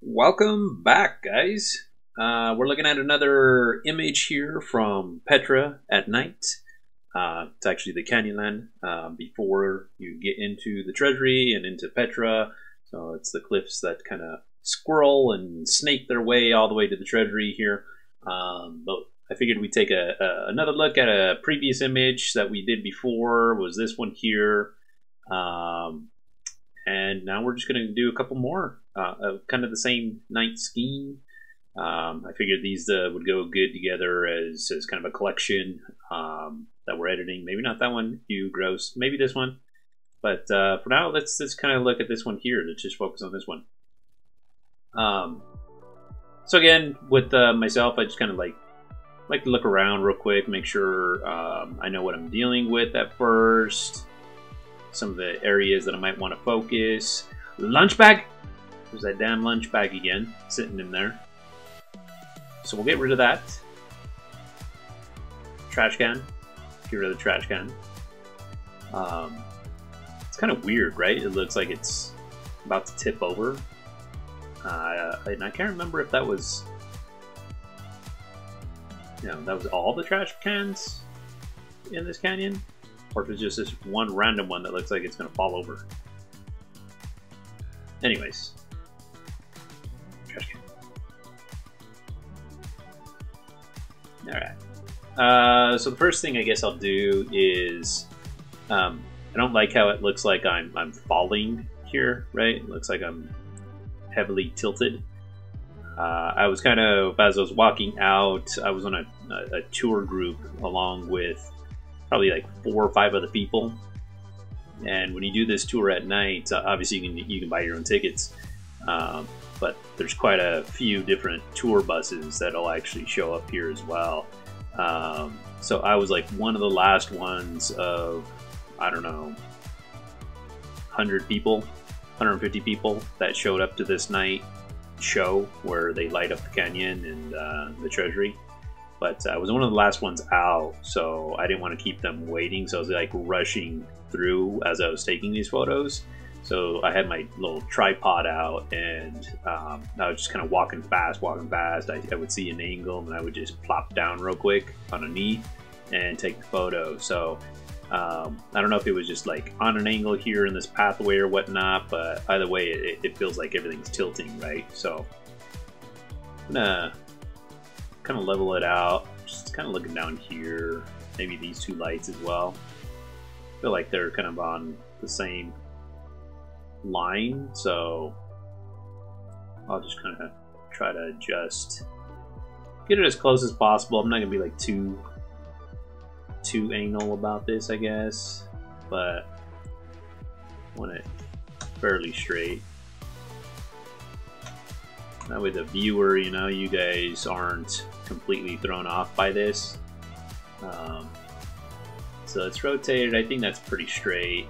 Welcome back, guys. Uh, we're looking at another image here from Petra at night. Uh, it's actually the Canyonland uh, before you get into the treasury and into Petra. So it's the cliffs that kind of squirrel and snake their way all the way to the treasury here. Um, but I figured we'd take a, a, another look at a previous image that we did before. Was this one here? Um, and now we're just going to do a couple more, uh, kind of the same night scheme. Um, I figured these uh, would go good together as, as kind of a collection um, that we're editing. Maybe not that one, you gross. Maybe this one. But uh, for now, let's let's kind of look at this one here. Let's just focus on this one. Um, so again, with uh, myself, I just kind of like like to look around real quick, make sure um, I know what I'm dealing with at first. Some of the areas that I might want to focus. Lunch bag. There's that damn lunch bag again, sitting in there. So we'll get rid of that. Trash can. Get rid of the trash can. Um, it's kind of weird, right? It looks like it's about to tip over. Uh, and I can't remember if that was, you know, that was all the trash cans in this canyon, or if it's just this one random one that looks like it's going to fall over. Anyways, Uh, so the first thing I guess I'll do is, um, I don't like how it looks like I'm I'm falling here. Right? It looks like I'm heavily tilted. Uh, I was kind of as I was walking out, I was on a, a, a tour group along with probably like four or five other people. And when you do this tour at night, uh, obviously you can you can buy your own tickets. Um, but there's quite a few different tour buses that'll actually show up here as well. Um, so I was like one of the last ones of, I don't know, 100 people, 150 people that showed up to this night show where they light up the canyon and uh, the treasury. But I was one of the last ones out, so I didn't want to keep them waiting. So I was like rushing through as I was taking these photos. So I had my little tripod out and um, I was just kind of walking fast, walking fast. I, I, would see an angle and I would just plop down real quick on a knee and take the photo. So um, I don't know if it was just like on an angle here in this pathway or whatnot, but either way, it, it feels like everything's tilting, right? So I'm gonna kind of level it out. Just kind of looking down here. Maybe these two lights as well. I feel like they're kind of on the same line, so I'll just kind of try to adjust, get it as close as possible. I'm not gonna be like too too anal about this, I guess, but I want it fairly straight. That way, the viewer, you know, you guys aren't completely thrown off by this. Um, so it's rotated. I think that's pretty straight.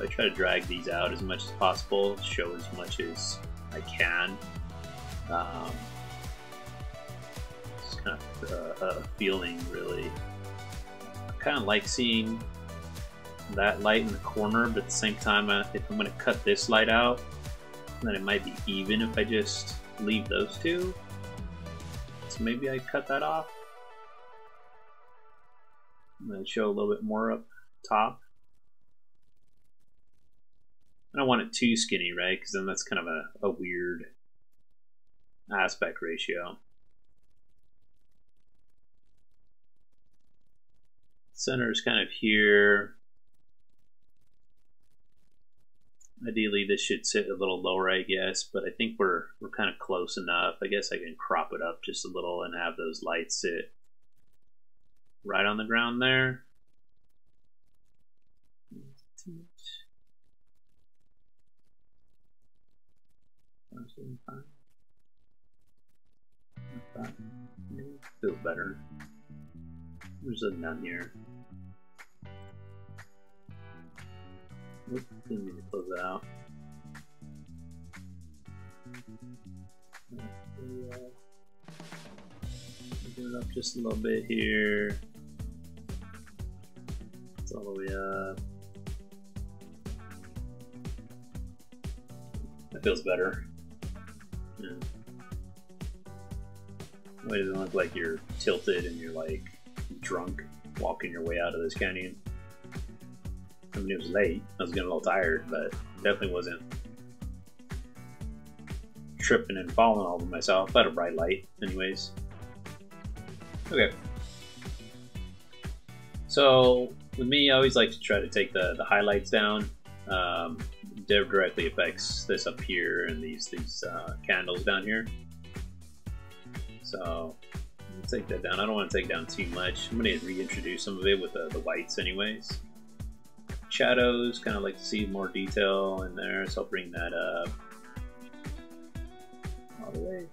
I try to drag these out as much as possible, show as much as I can. Um, just kind of a, a feeling, really. I kind of like seeing that light in the corner, but at the same time, if I'm going to cut this light out, then it might be even if I just leave those two. So maybe I cut that off. And then show a little bit more up top. I don't want it too skinny, right? Because then that's kind of a, a weird aspect ratio. Center is kind of here. Ideally, this should sit a little lower, I guess, but I think we're we're kind of close enough. I guess I can crop it up just a little and have those lights sit right on the ground there. Feels better. There's a none here. Oops, didn't mean to close that out. Get it up just a little bit here. It's all the way up. That feels better. Yeah. It doesn't look like you're tilted and you're like drunk walking your way out of this canyon. I mean, it was late. I was getting a little tired, but definitely wasn't tripping and falling all over myself. I had a bright light, anyways. Okay. So, with me, I always like to try to take the, the highlights down. Um, directly affects this up here and these these uh, candles down here. So, take that down. I don't want to take down too much. I'm going to reintroduce some of it with the, the whites anyways. Shadows, kind of like to see more detail in there, so I'll bring that up. All the way.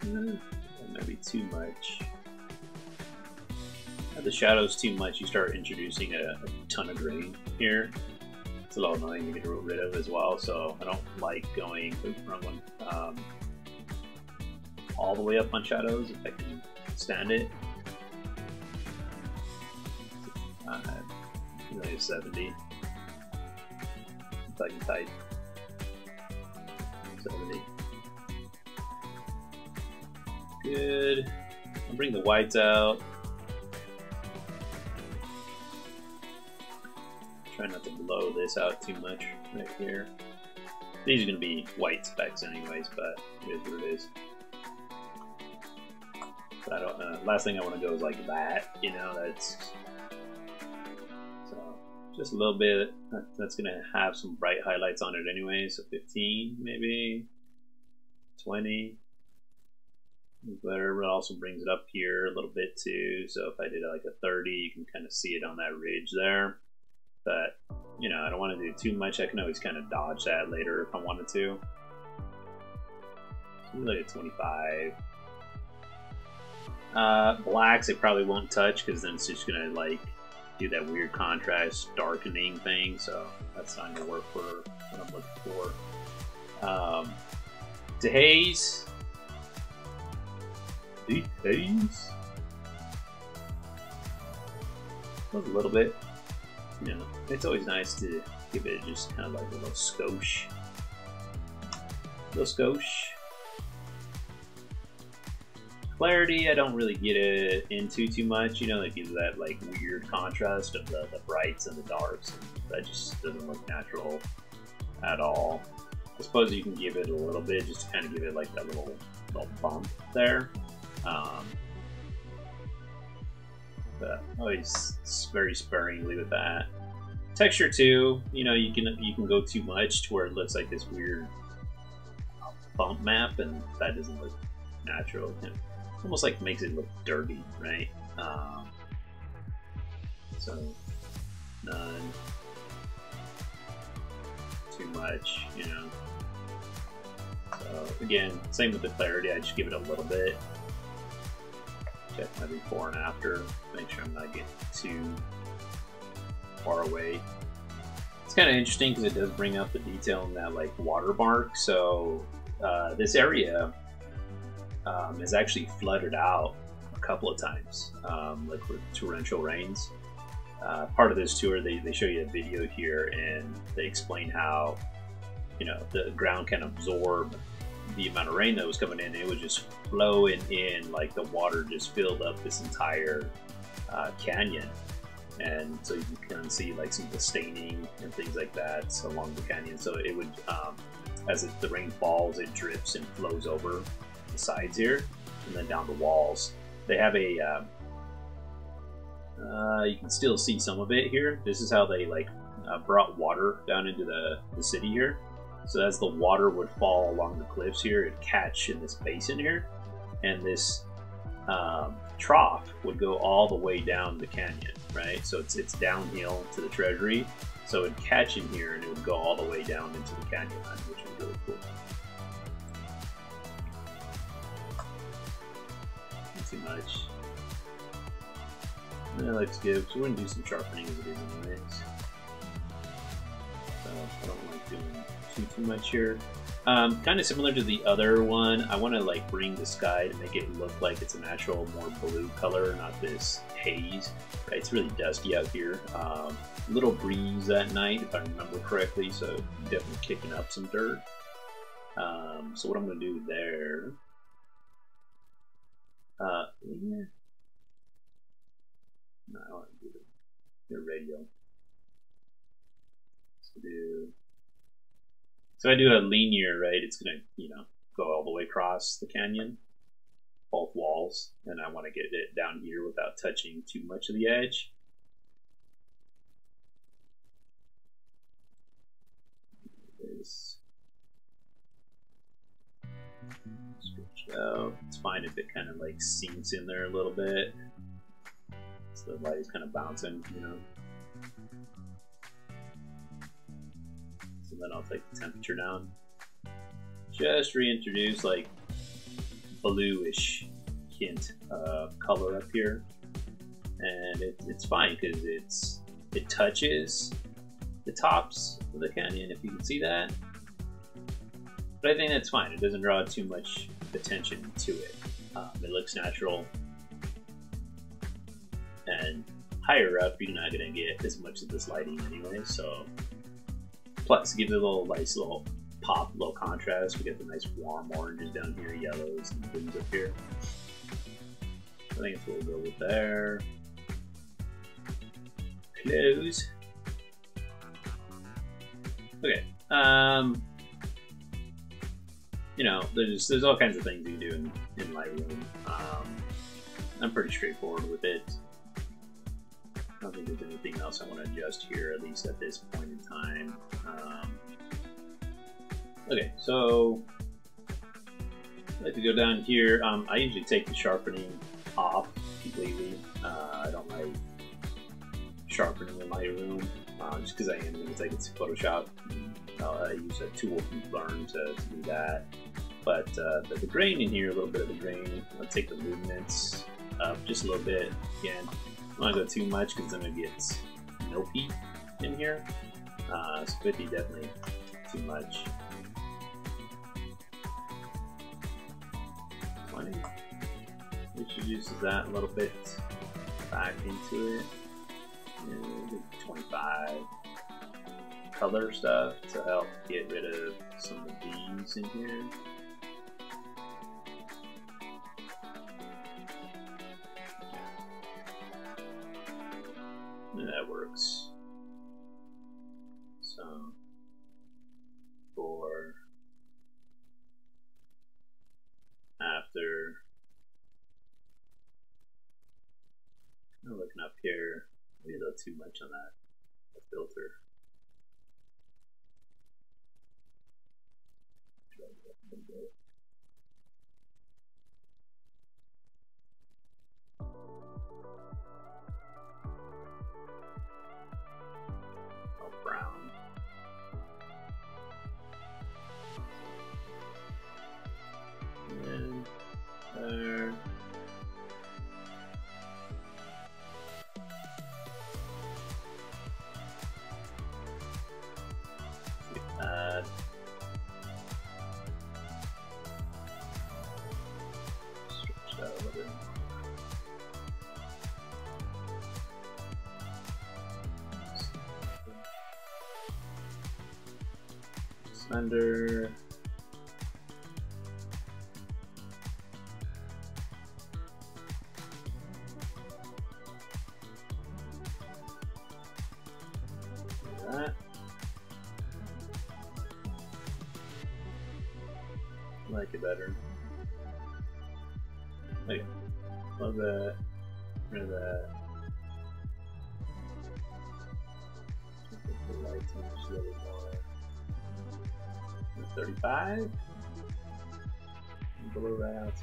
Mm, that might be too much. The shadows too much, you start introducing a, a ton of grain here. It's a little annoying to get rid of as well, so I don't like going, one, um, all the way up on shadows if I can stand it. Uh, really 70. If I can type 70. Good. I'll bring the whites out. Try not to blow this out too much right here. These are going to be white specks anyways, but it is what it is. I don't. Uh, last thing I want to go is like that. You know, that's so just a little bit. That's gonna have some bright highlights on it anyway. So 15, maybe 20. Better. It also brings it up here a little bit too. So if I did like a 30, you can kind of see it on that ridge there. But you know, I don't want to do too much. I can always kind of dodge that later if I wanted to. Like a 25. Uh, blacks it probably won't touch because then it's just gonna like do that weird contrast darkening thing. So that's not gonna work for what I'm looking for. Um, deep dehaze, a little bit. You know, it's always nice to give it just kind of like a little skosh, little skosh clarity, I don't really get it into too much. You know, it gives that like weird contrast of the, the brights and the darks. That just doesn't look natural at all. I suppose you can give it a little bit, just to kind of give it like that little little bump there. Um, but always very sparingly with that. Texture too, you know, you can you can go too much to where it looks like this weird bump map, and that doesn't look natural almost like makes it look dirty, right? Um, so none too much, you know. So again, same with the clarity. I just give it a little bit. Check my before and after. Make sure I'm not getting too far away. It's kind of interesting because it does bring out the detail in that like watermark. So uh, this area um, is actually flooded out a couple of times, um, like with torrential rains. Uh, part of this tour, they, they show you a video here and they explain how, you know, the ground can absorb the amount of rain that was coming in. It was just flowing in like the water just filled up this entire uh, canyon. And so you can see like some of the staining and things like that along the canyon. So it would, um, as it, the rain falls, it drips and flows over the sides here, and then down the walls. They have a, um, uh, you can still see some of it here. This is how they like uh, brought water down into the, the city here. So as the water would fall along the cliffs here, it'd catch in this basin here, and this um, trough would go all the way down the canyon, right? So it's it's downhill to the treasury, so it'd catch in here and it would go all the way down into the canyon, which is really cool. too much. That looks good, so we're gonna do some sharpening as it is anyways. So I don't like doing too much here. Um, kind of similar to the other one, I want to like bring the sky to make it look like it's a natural, more blue color, not this haze. It's really dusty out here. Um, little breeze at night, if I remember correctly, so definitely kicking up some dirt. Um, so what I'm going to do there Uh, linear? No, I want to do the, radial. So do. So I do a linear, right? It's gonna, you know, go all the way across the canyon, both walls, and I want to get it down here without touching too much of the edge. There's stretched out. It's fine if it kind of like sinks in there a little bit. So the light is kind of bouncing, you know. Then I'll take the temperature down. Just reintroduce like bluish hint of color up here. And it, it's fine because it's it touches the tops of the canyon, if you can see that. But I think that's fine. It doesn't draw too much attention to it. Um, it looks natural. And higher up, you're not going to get as much of this lighting anyway. So, plus, give it a little nice little pop, little contrast. We get the nice warm oranges down here, yellows, and blues up here. I think it's what we'll go with there. Close. Okay. Um, you know, there's there's all kinds of things you can do in, in Lightroom. Um, I'm pretty straightforward with it. I don't think there's anything else I want to adjust here, at least at this point in time. Um, okay, so I'd like to go down here. Um, I usually take the sharpening off completely. Uh, I don't like sharpening in Lightroom uh, just because I am going to take it to Photoshop. Uh, I use a tool from Learn to, to do that. But uh, the, the, grain in here, a little bit of the grain. I'll take the luminance up just a little bit. Again, I want to go too much because then it gets milky in here. Uh, so 50 definitely too much. 20 introduces that a little bit back into it. 25 color stuff to help get rid of some of these in here. Slender.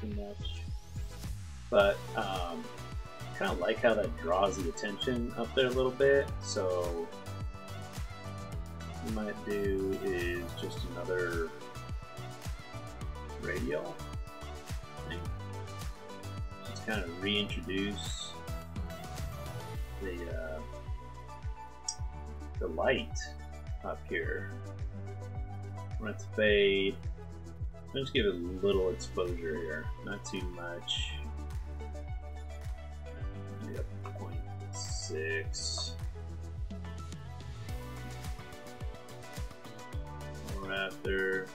Too much. But um, kind of like how that draws the attention up there a little bit. So I might do is just another radial. Just kind of reintroduce the uh, the light up here. To fade. I'm just give it a little exposure here, not too much. A 0.6. More after.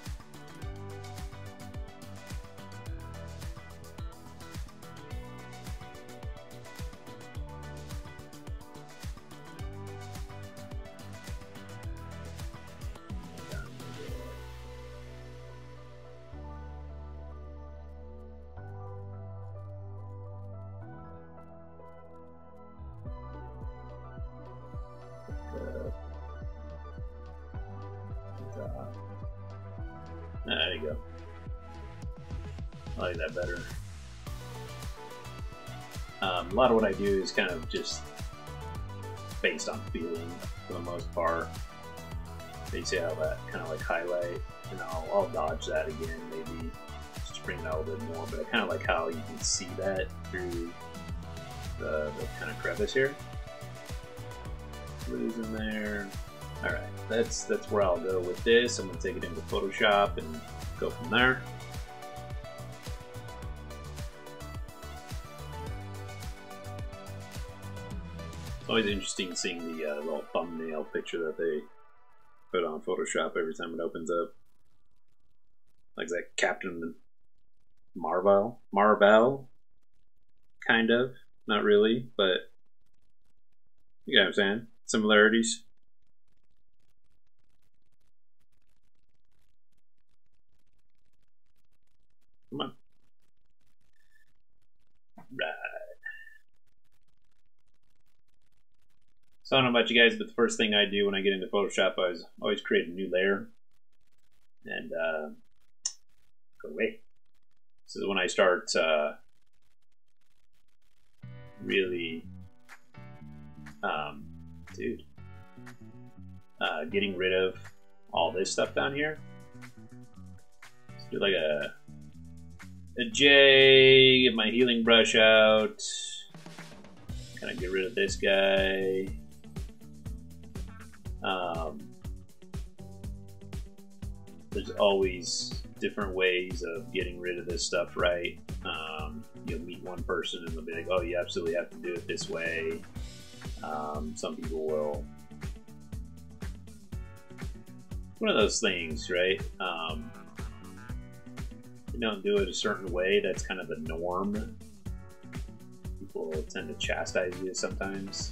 Is kind of just based on feeling for the most part. They say how that kind of like highlight, and I'll, I'll dodge that again, maybe just bring it out a little bit more. But I kind of like how you can see that through the, the kind of crevice here. Blues in there. All right, that's that's where I'll go with this. I'm gonna take it into Photoshop and go from there. Always interesting seeing the uh, little thumbnail picture that they put on Photoshop every time it opens up. Like that Captain Marvel, Marvel, kind of, not really, but you know what I'm saying. Similarities. Come on. Right. So I don't know about you guys, but the first thing I do when I get into Photoshop, I always, create a new layer and uh, go away. Is when I start uh, really, um, dude, uh, getting rid of all this stuff down here. Let's do like a a J, get my healing brush out, kind of get rid of this guy. Um, there's always different ways of getting rid of this stuff, right? Um, you'll meet one person and they'll be like, oh, you absolutely have to do it this way. Um, some people will. One of those things, right? Um, you don't do it a certain way, that's kind of the norm. People tend to chastise you sometimes.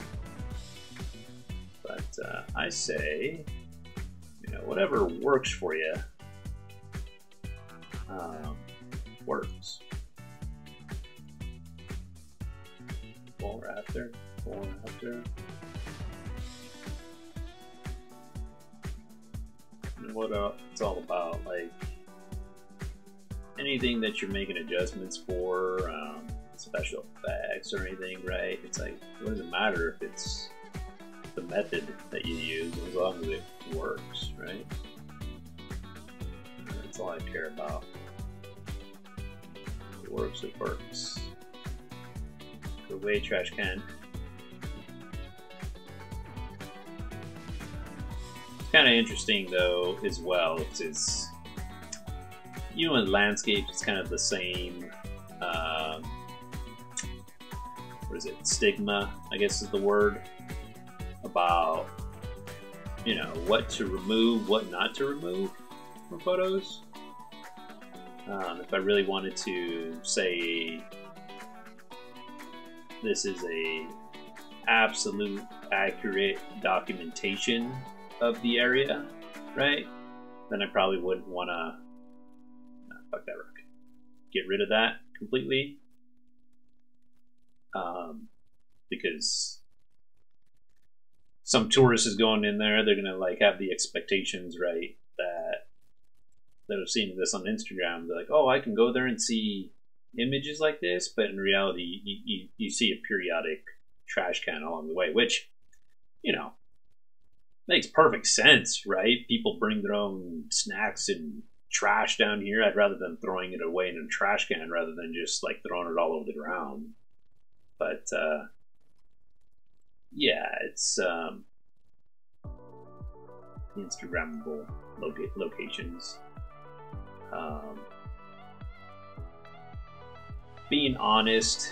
Uh, I say, you know, whatever works for you um, works. Before, after, before, after. And what uh, it's all about, like anything that you're making adjustments for, um, special effects or anything, right? It's like, what does it matter if it's the method that you use as long as it works, right? That's all I care about. If it works, it works. Go away, trash can. It's kind of interesting though, as well. It's, it's you know, in landscape, it's kind of the same. Um, what is it? Stigma, I guess is the word about you know what to remove, what not to remove from photos. Um, if I really wanted to say this is a absolute accurate documentation of the area, right? Then I probably wouldn't want to fuck that rock. Get rid of that completely. Um, because some tourist is going in there, they're gonna like have the expectations right that that have seen this on Instagram. They're like, oh, I can go there and see images like this, but in reality, you, you, you see a periodic trash can along the way, which you know makes perfect sense, right? People bring their own snacks and trash down here, I'd rather than throwing it away in a trash can rather than just like throwing it all over the ground. But uh, yeah, it's um, Instagrammable loca- locations. Um, being honest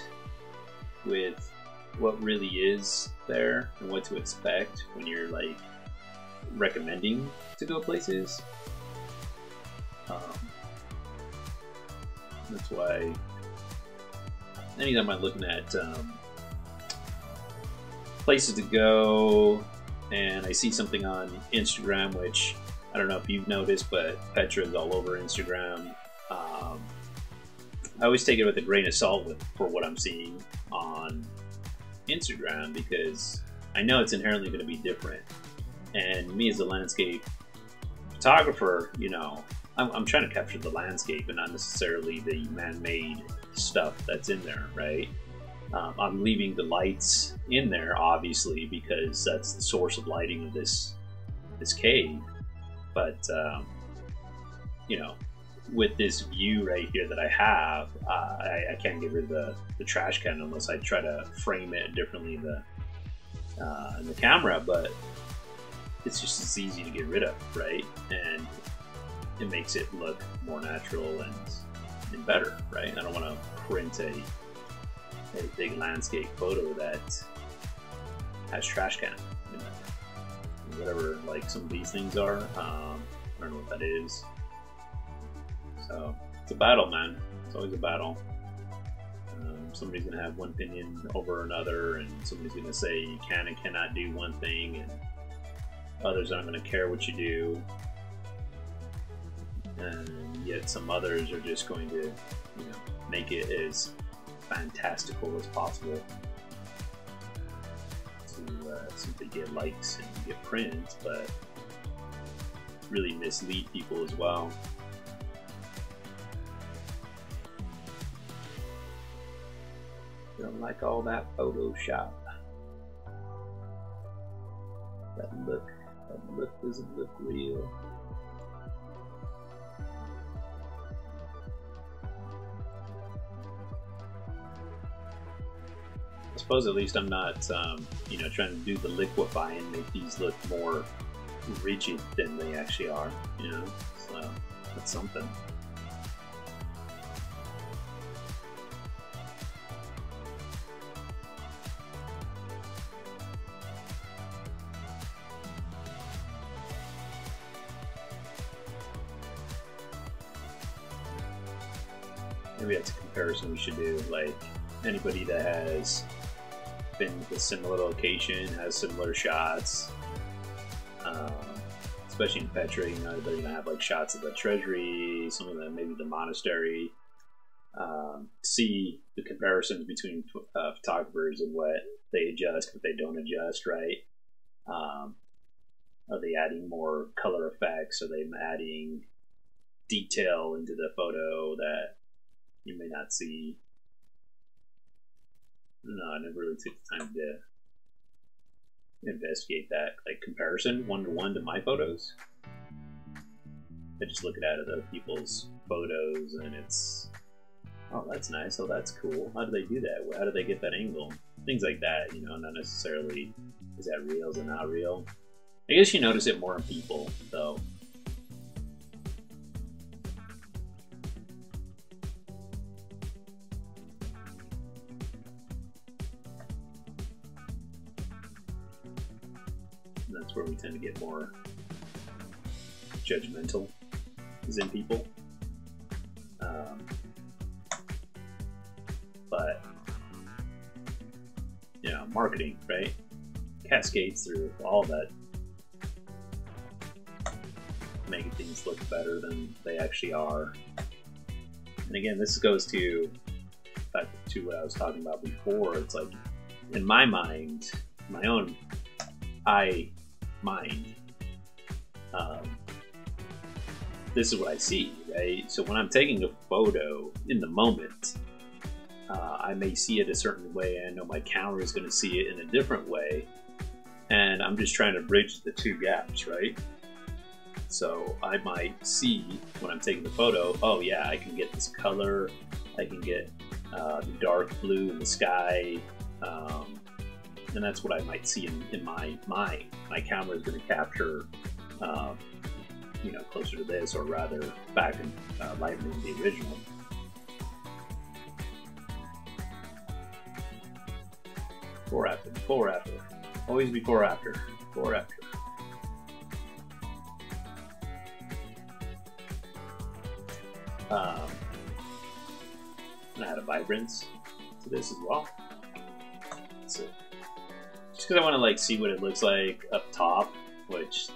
with what really is there and what to expect when you're like recommending to go places um, that's why anytime I'm looking at um, places to go and I see something on Instagram, which I don't know if you've noticed, but Petra is all over Instagram. Um, I always take it with a grain of salt with, for what I'm seeing on Instagram because I know it's inherently going to be different. And me as a landscape photographer, you know, I'm, I'm trying to capture the landscape and not necessarily the man-made stuff that's in there, right? Um, I'm leaving the lights in there, obviously, because that's the source of lighting of this this cave. But um, you know, with this view right here that I have, uh, I, I, can't get rid of the, the trash can unless I try to frame it differently in the uh, in the camera. But it's just as easy to get rid of, right? And it makes it look more natural and and better, right? I don't want to print a a big landscape photo that has trash can in it. Whatever, like some of these things are. Um, I don't know what that is. So it's a battle, man. It's always a battle. Um, somebody's gonna have one opinion over another, and somebody's gonna say you can and cannot do one thing, and others aren't gonna care what you do. And yet some others are just going to, you know, make it as fantastical as possible to uh, simply get likes and get prints, but really mislead people as well. Don't like all that Photoshop. That look, that look doesn't look real. Suppose at least I'm not, um, you know, trying to do the liquefy and make these look more rigid than they actually are, you know? So that's something. Maybe that's a comparison we should do, like anybody that has to a similar location, has similar shots. Um, especially in Petra, you know, they're gonna have like shots of the treasury, some of them maybe the monastery. Um, see the comparisons between uh, photographers and what they adjust, what they don't adjust, right? Um, are they adding more color effects? Are they adding detail into the photo that you may not see no, I never really took the time to investigate that like comparison one to one to my photos. I just look at other people's photos and it's oh that's nice, oh that's cool. How do they do that? How do they get that angle? Things like that, you know, not necessarily is that real, is it not real? I guess you notice it more in people though. Tend to get more judgmental in people. Um, but you know, marketing, right? Cascades through all that, making things look better than they actually are. And again, this goes to back to what I was talking about before. It's like in my mind, my own, I mind. Um, this is what I see, right? So when I'm taking a photo in the moment, uh, I may see it a certain way. I know my camera is going to see it in a different way. And I'm just trying to bridge the two gaps, right? So I might see when I'm taking the photo, oh yeah, I can get this color, I can get uh, the dark blue in the sky, um, and that's what I might see in, in my mind. My camera is going to capture, uh, you know, closer to this, or rather, back in uh, Lightroom, the original. Before after, before after, always before after, before after. Um, and add a vibrance to this as well. Because I want to like see what it looks like up top, which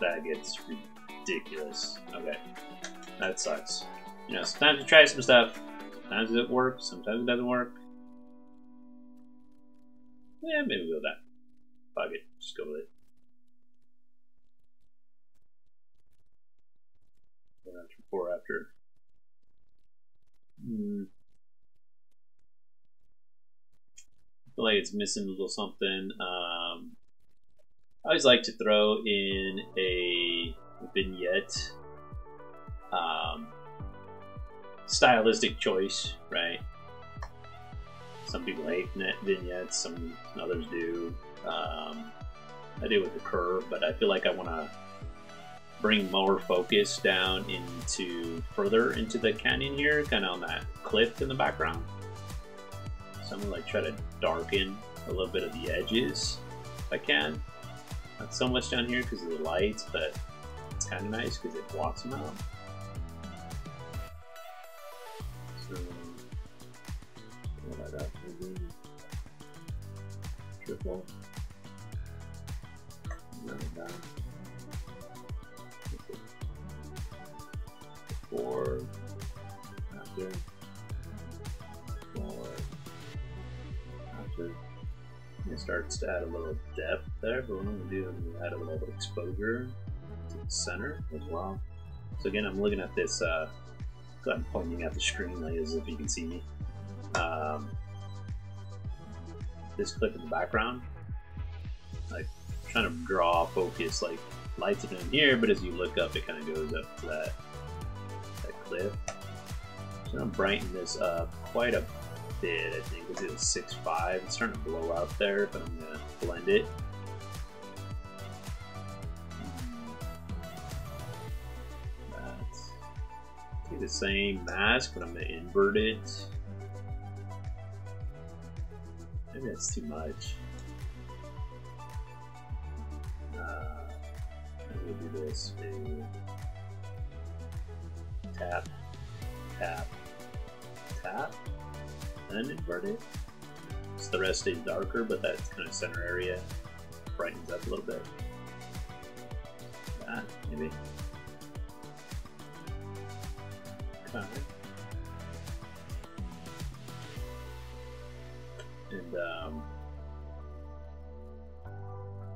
that gets ridiculous. Okay, that sucks. You know, sometimes you try some stuff, sometimes it works, sometimes it doesn't work. Yeah, maybe we'll with that. Fuck it, just go with it. before after. four Hmm. I feel like it's missing a little something. Um, I always like to throw in a vignette. Um, stylistic choice, right? Some people hate vignettes, some others do. Um, I do with the curve, but I feel like I want to bring more focus down into further into the canyon here, kind of on that cliff in the background. So I'm gonna like try to darken a little bit of the edges if I can. Not so much down here because of the lights, but it's kind of nice because it blocks them out. So, what that be? Triple. Starts to add a little depth there, but what I'm going to do is add a little exposure to the center as well. So again, I'm looking at this, uh, I'm pointing at the screen like as if you can see me. Um, this clip in the background, like trying to draw focus, like lights it in here, but as you look up, it kind of goes up to that, that cliff. So I'm brightening this up quite a bit, I think. Was it a 6.5? It's starting to blow out there, but I'm going to blend it. That's the same mask, but I'm going to invert it. Maybe that's too much. Uh, we'll do this. Maybe. Tap, tap, tap and invert it. So the rest is darker, but that kind of center area brightens up a little bit. That, maybe. Okay. And, um,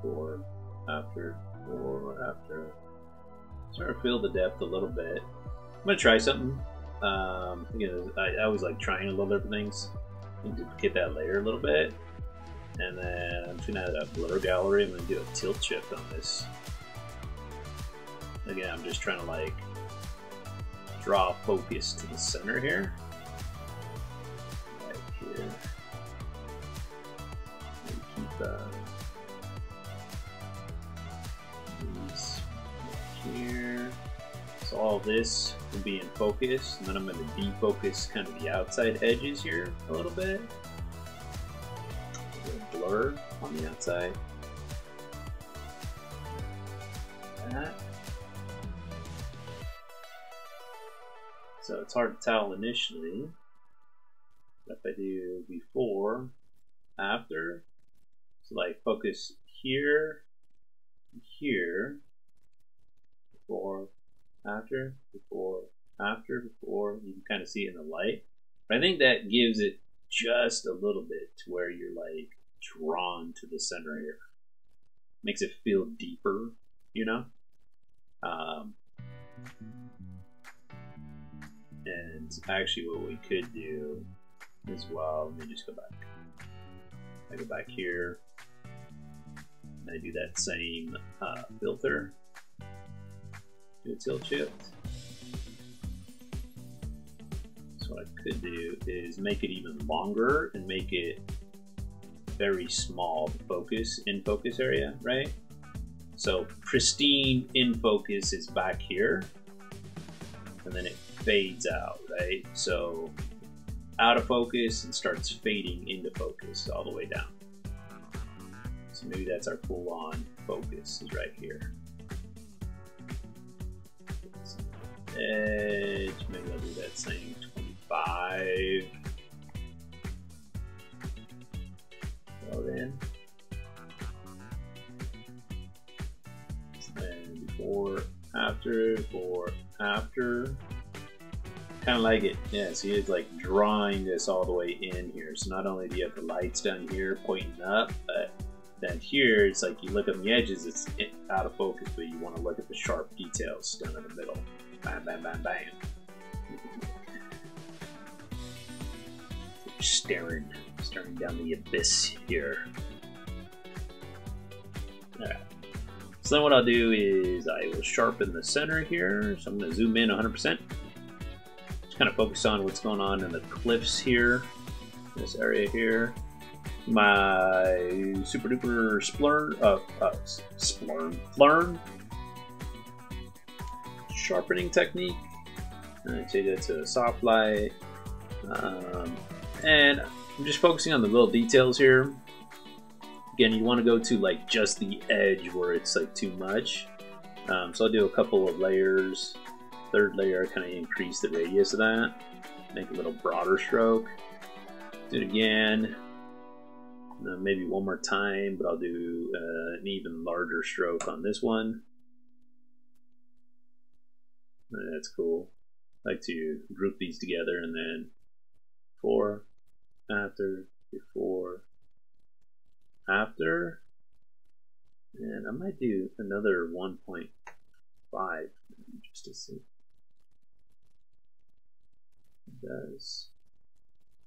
before, after, before, after. Sort of feel the depth a little bit. I'm gonna try something um, you know, I, I always like trying a little different things. You duplicate that layer a little bit. And then I'm add a blur gallery. I'm gonna do a tilt shift on this. Again, I'm just trying to like draw focus to the center here. Right here. And keep uh, these here. So all this be in focus, and then I'm going to defocus kind of the outside edges here a little bit. A blur on the outside. That. So it's hard to tell initially. But if I do before, after, so like focus here, here, before, after, before, after, before. You can kind of see it in the light. But I think that gives it just a little bit to where you're like drawn to the center here. Makes it feel deeper, you know? Um, and actually, what we could do as well, let me just go back. I go back here, and I do that same uh, filter tilt shift. So what I could do is make it even longer and make it very small focus in focus area, right? So pristine in focus is back here and then it fades out, right? So out of focus and starts fading into focus all the way down. So maybe that's our full on focus is right here. Edge. Maybe I'll do that same 25. Well then. And before, after, before, after. Kind of like it. Yeah, see it's like drawing this all the way in here. So not only do you have the lights down here pointing up, but then here it's like you look on the edges, it's out of focus, but you want to look at the sharp details down in the middle. Bam, bam, bam, bam. Staring, staring down the abyss here. Alright. So then what I'll do is I will sharpen the center here. So I'm going to zoom in 100%. Just kind of focus on what's going on in the cliffs here. This area here. My super duper splurn, uh, uh, splurn, flurn sharpening technique. I change that to soft light. Um, and I'm just focusing on the little details here. Again, you want to go to like just the edge where it's like too much. Um, so I'll do a couple of layers. Third layer, kind of increase the radius of that. Make a little broader stroke. Do it again. Uh, maybe one more time, but I'll do uh, an even larger stroke on this one. That's cool. I like to group these together and then before, after, before, after. And I might do another 1.5 just to see. Does.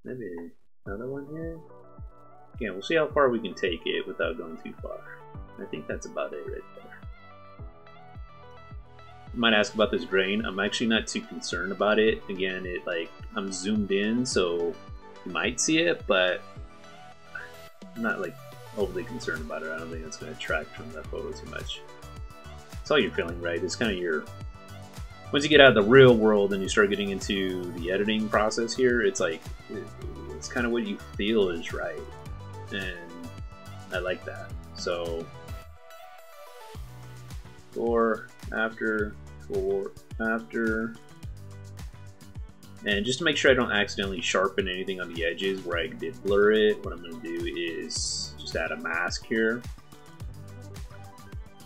Maybe another one here. Again, we'll see how far we can take it without going too far. I think that's about it right there might ask about this grain. I'm actually not too concerned about it. Again, it like I'm zoomed in, so you might see it, but I'm not like overly concerned about it. I don't think it's going to detract from that photo too much. It's all you're feeling, right? It's kind of your once you get out of the real world and you start getting into the editing process here, it's like it's kind of what you feel is right, and I like that. So, or after for after. And just to make sure I don't accidentally sharpen anything on the edges where I did blur it, what I'm going to do is just add a mask here.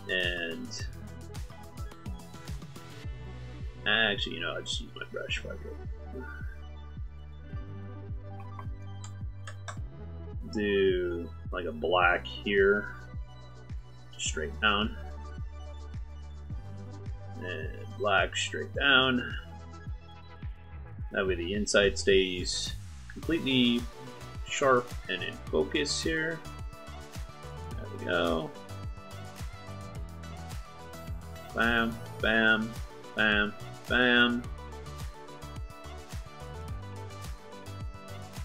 And actually, you know, I'll just use my brush it. Do like a black here, straight down and black straight down. That way the inside stays completely sharp and in focus here. There we go. Bam, bam, bam, bam.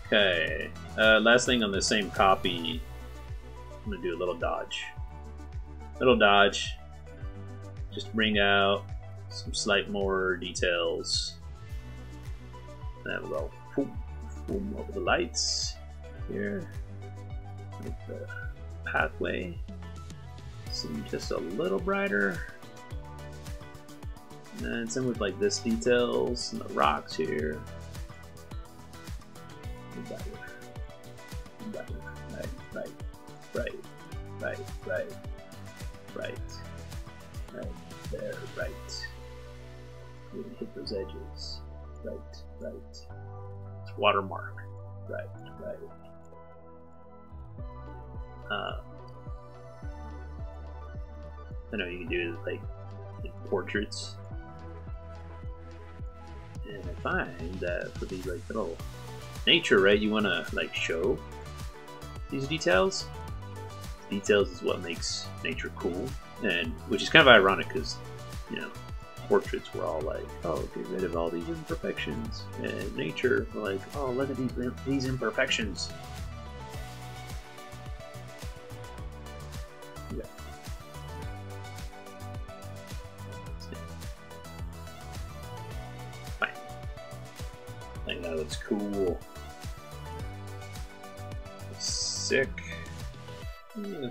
Okay, uh, last thing on the same copy, I'm gonna do a little dodge. Little dodge, just bring out some slight more details. There we go. Boom, boom over the lights here. Make the pathway seem just a little brighter. And then same with like this details and the rocks here. Right, right, right, right, right. Those edges. Right, right. It's watermark. Right, right. Uh, I know you can do like portraits. And I find that for these like little nature, right, you want to like show these details. Details is what makes nature cool and which is kind of ironic because you know portraits were all like, oh, get rid of all these imperfections, and nature like, oh, look at these these imperfections. Yeah. Fine. I that looks cool. Sick. Yeah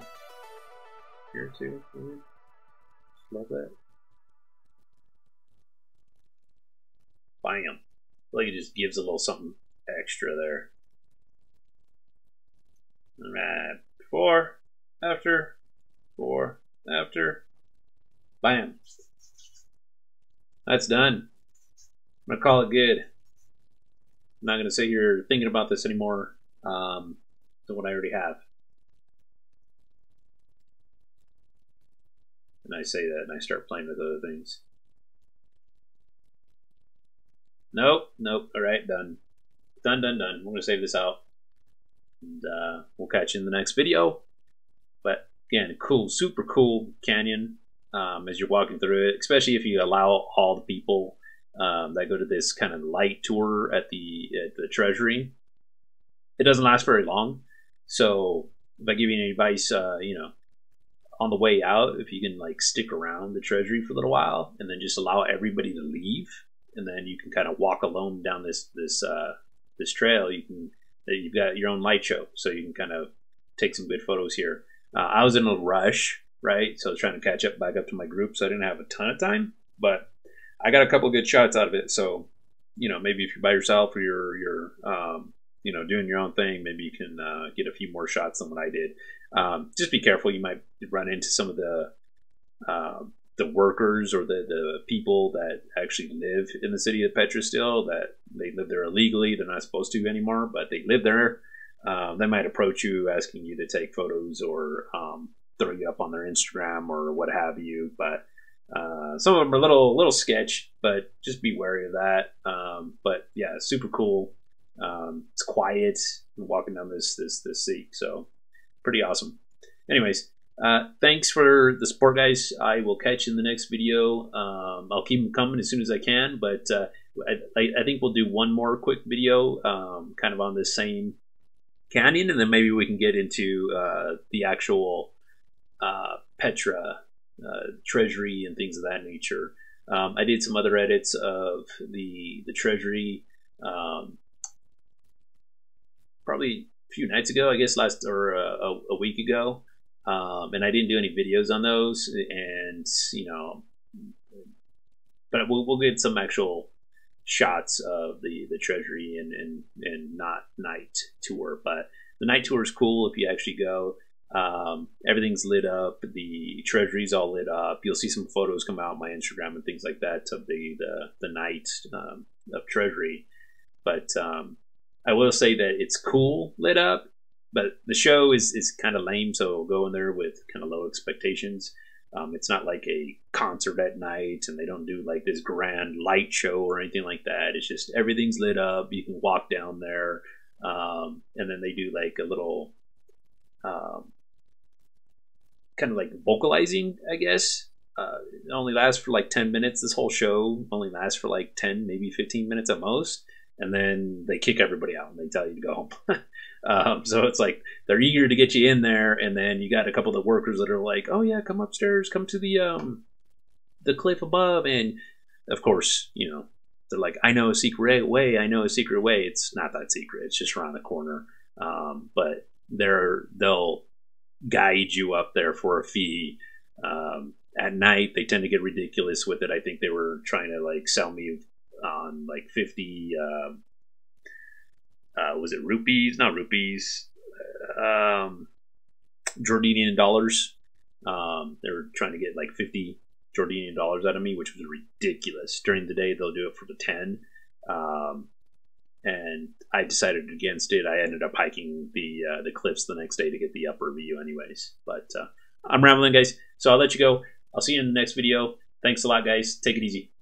here too. Mm-hmm. Love that. Bam. Like it just gives a little something extra there. Alright. Before, after, before, after. Bam. That's done. I'm gonna call it good. I'm not gonna sit here thinking about this anymore um, than what I already have. and I say that and I start playing with other things. Nope, nope. All right, done. Done, done, done. I'm going to save this out. And uh, we'll catch you in the next video. But again, cool, super cool canyon um, as you're walking through it, especially if you allow all the people um, that go to this kind of light tour at the at the treasury. It doesn't last very long, so if I give you any advice, uh, you know, on the way out, if you can like stick around the treasury for a little while and then just allow everybody to leave, and then you can kind of walk alone down this this uh, this trail. You can you've got your own light show, so you can kind of take some good photos here. Uh, I was in a rush, right? So I was trying to catch up back up to my group, so I didn't have a ton of time, but I got a couple good shots out of it. So you know, maybe if you're by yourself or you're you're um, you know doing your own thing, maybe you can uh, get a few more shots than what I did. Um, just be careful; you might run into some of the uh, the workers or the, the people that actually live in the city of Petra still. That they live there illegally; they're not supposed to anymore, but they live there. Um, they might approach you asking you to take photos or um, throw you up on their Instagram or what have you. But uh, some of them are a little little sketch, but just be wary of that. Um, but yeah, super cool. Um, it's quiet walking down this this this Siq, so pretty awesome. Anyways, uh, thanks for the support, guys. I will catch you in the next video. Um, I'll keep them coming as soon as I can, but uh, I, I, think we'll do one more quick video, um, kind of on this same canyon, and then maybe we can get into uh, the actual uh, Petra uh, treasury and things of that nature. Um, I did some other edits of the the treasury um, probably a few nights ago, I guess last or a, a week ago, um, and I didn't do any videos on those. And you know, but we'll, we'll get some actual shots of the the treasury and and and not night tour. But the night tour is cool if you actually go. Um, everything's lit up. The treasury's all lit up. You'll see some photos come out on my Instagram and things like that of the the, the night um, of treasury. But um, I will say that it's cool lit up, but the show is is kind of lame. So go in there with kind of low expectations. Um, it's not like a concert at night, and they don't do like this grand light show or anything like that. It's just everything's lit up. You can walk down there, um, and then they do like a little um, kind of like vocalizing, I guess. Uh, it only lasts for like 10 minutes. This whole show only lasts for like 10, maybe 15 minutes at most. And then they kick everybody out and they tell you to go home. um, so it's like they're eager to get you in there. And then you got a couple of the workers that are like, oh, yeah, come upstairs, come to the, um, the cliff above. And of course, you know, they're like, I know a secret way. I know a secret way. It's not that secret. It's just around the corner. Um, but they're they'll guide you up there for a fee. Um, at night, they tend to get ridiculous with it. I think they were trying to like sell me on like fifty. Uh, uh, was it rupees? Not rupees. Um, Jordanian dollars. Um, they were trying to get like fifty Jordanian dollars out of me, which was ridiculous. During the day, they'll do it for the ten. Um, and I decided against it. I ended up hiking the uh, the cliffs the next day to get the upper view, anyways. But uh, I'm rambling, guys, so I'll let you go. I'll see you in the next video. Thanks a lot, guys. Take it easy.